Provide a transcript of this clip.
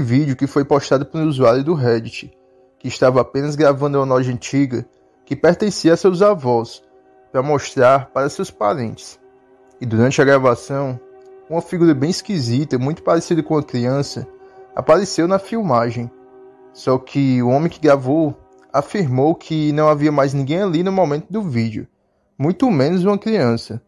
vídeo que foi postado por um usuário do Reddit, que estava apenas gravando uma loja antiga que pertencia a seus avós, para mostrar para seus parentes. E durante a gravação, uma figura bem esquisita, muito parecida com uma criança, apareceu na filmagem. Só que o homem que gravou afirmou que não havia mais ninguém ali no momento do vídeo, muito menos uma criança.